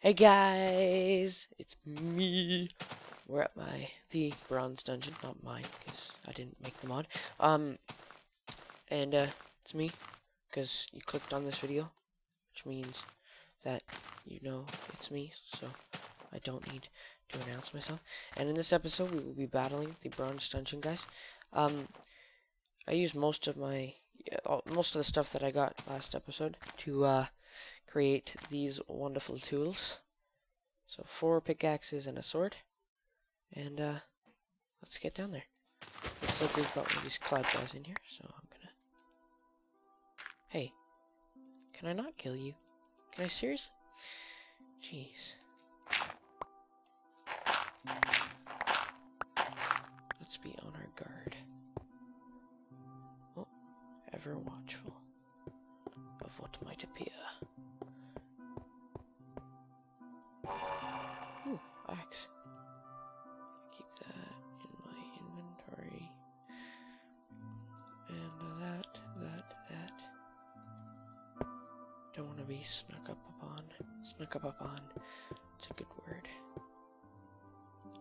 Hey guys, it's me. We're at my the bronze dungeon, not mine, because I didn't make the mod. Um, and uh, it's me, because you clicked on this video, which means that you know it's me. So I don't need to announce myself. And in this episode, we will be battling the bronze dungeon guys. Um, I used most of my most of the stuff that I got last episode to uh create these wonderful tools. So four pickaxes and a sword. And uh, let's get down there. Looks like we've got these cloud guys in here, so I'm gonna... Hey, can I not kill you? Can I seriously? Jeez. Let's be on our guard. Oh, ever watchful I don't want to be snuck up upon. Snuck up upon. It's a good word.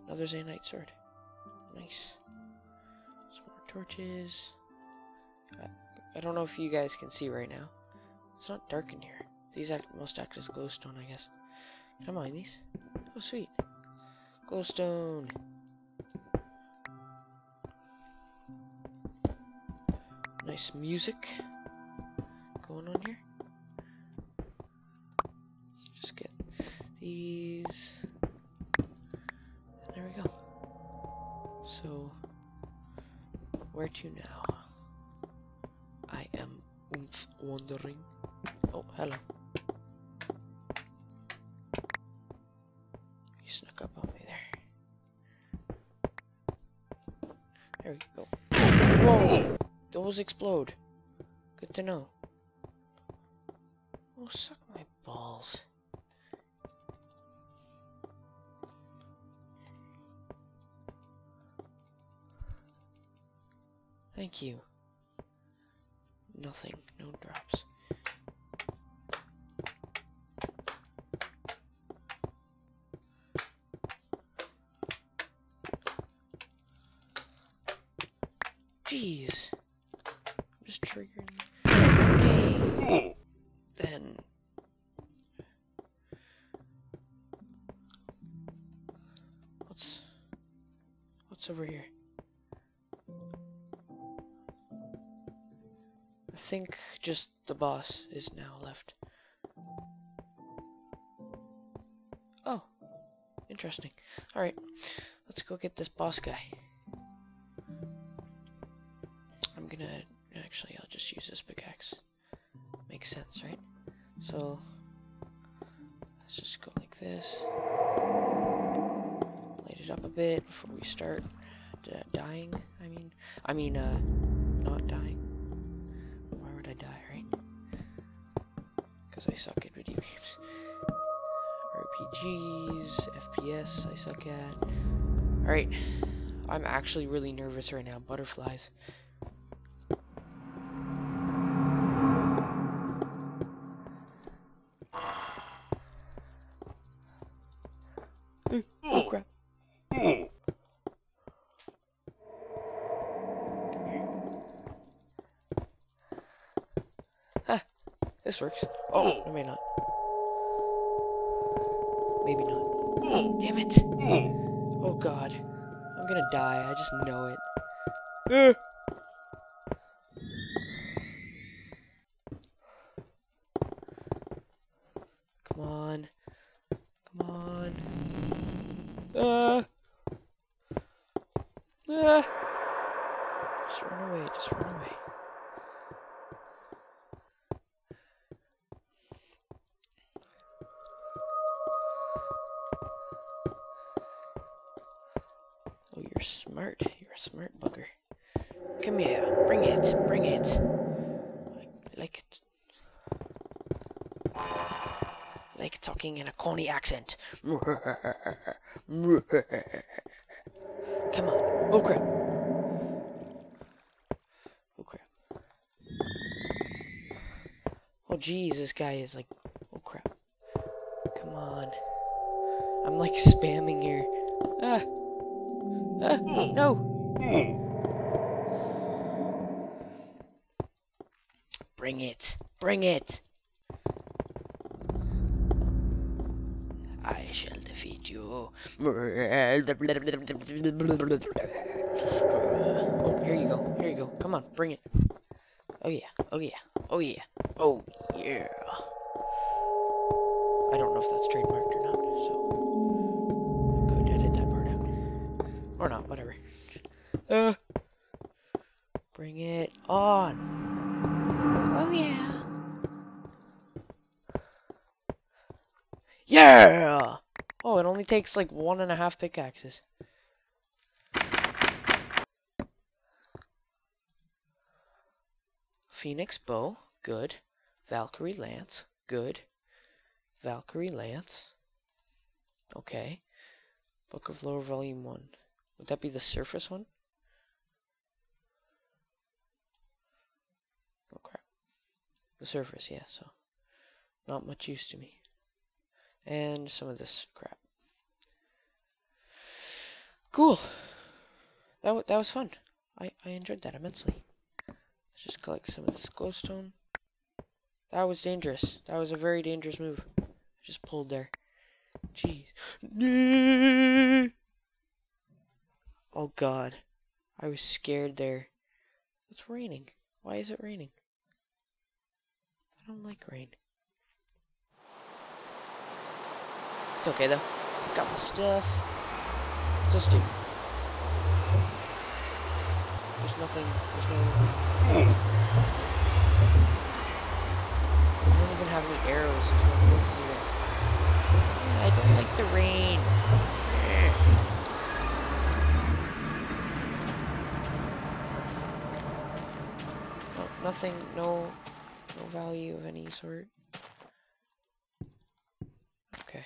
Another Zanite sword. Nice. Some more torches. I, I don't know if you guys can see right now. It's not dark in here. These act must act as glowstone, I guess. Can I mine these? Oh, sweet. Glowstone. Nice music going on here. So, where to now? I am oomph wandering. Oh, hello. You snuck up on me there. There we go. Whoa! Those explode. Good to know. Oh, suck my balls. Thank you. Nothing. No drops. Jeez. I'm just triggering. Okay. Then. What's. What's over here? Think just the boss is now left. Oh. Interesting. Alright. Let's go get this boss guy. I'm gonna actually I'll just use this pickaxe. Makes sense, right? So let's just go like this. Light it up a bit before we start dying. I mean, I mean, uh, not dying. Suck at video games. RPGs, FPS, I suck at. Alright, I'm actually really nervous right now. Butterflies. This works. Oh, it may not. Maybe not. Oh, Damn it. Oh god. I'm gonna die, I just know it. Uh. Come on. Come on. Uh. Uh. Just run away, just run away. You're smart. You're a smart bugger. Come here. Bring it. Bring it. I like it. Like talking in a corny accent. Come on. Oh crap. Oh crap. Oh jeez, this guy is like. Oh crap. Come on. I'm like spamming here. Ah. Ah, no. Bring it. Bring it. I shall defeat you. Oh, here you go. Here you go. Come on, bring it. Oh yeah. Oh yeah. Oh yeah. Oh yeah. I don't know if that's trademarked or not, so Or not, whatever. Uh bring it on. Oh yeah. Yeah! Oh, it only takes like one and a half pickaxes. Phoenix bow, good. Valkyrie lance, good. Valkyrie lance. Okay. Book of Lore Volume 1. Would that be the surface one? Oh crap. The surface, yeah, so. Not much use to me and some of this crap. Cool. That, that was fun. I, I enjoyed that immensely. Let's just collect some of this glowstone. That was dangerous. That was a very dangerous move. I just pulled there. Jeez. Oh god. I was scared there. It's raining. Why is it raining? I don't like rain. It's okay though. Got my stuff. Just do. There's nothing. There's no. I don't even have any arrows. I don't like the rain. No, nothing. No. No value of any sort. Okay.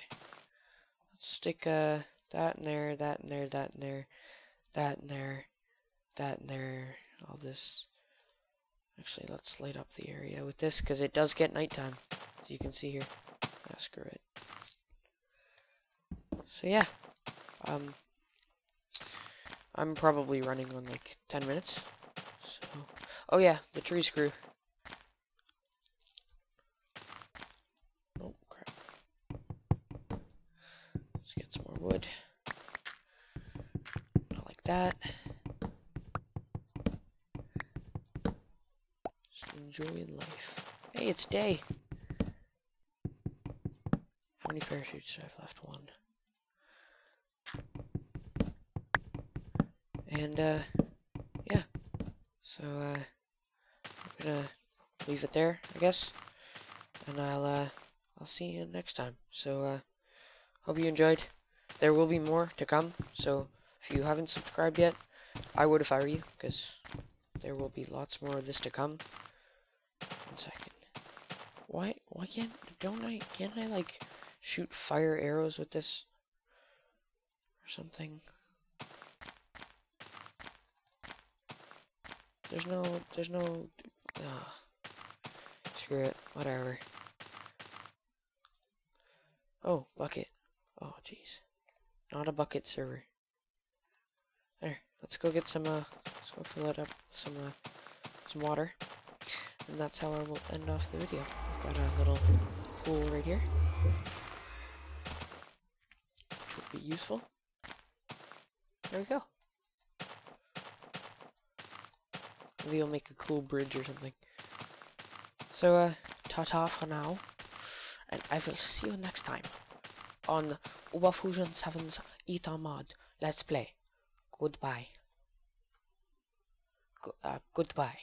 Let's stick uh, that in there, that in there, that in there, that in there, that in there, all this. Actually, let's light up the area with this because it does get nighttime, as you can see here. Ah, screw it. So yeah, um, I'm probably running on like 10 minutes. Oh yeah, the tree screw. Oh crap. Let's get some more wood. like that. Just enjoying life. Hey, it's day. How many parachutes do I have left? One. And, uh, yeah. So, uh, gonna leave it there, I guess. And I'll, uh, I'll see you next time. So, uh, hope you enjoyed. There will be more to come, so if you haven't subscribed yet, I would if I were you, because there will be lots more of this to come. One second. Why, why can't, don't I, can't I, like, shoot fire arrows with this? Or something? There's no, there's no, uh, screw it, whatever. Oh, bucket. Oh, jeez. Not a bucket server. There, let's go get some, uh, let's go fill it up some, uh, some water. And that's how I will end off the video. I've got a little pool right here. Which will be useful. There we go. Maybe I'll make a cool bridge or something. So, uh, ta-ta for now. And I will see you next time on Uberfusion 7's Aether mod. Let's play. Goodbye. Go uh, goodbye.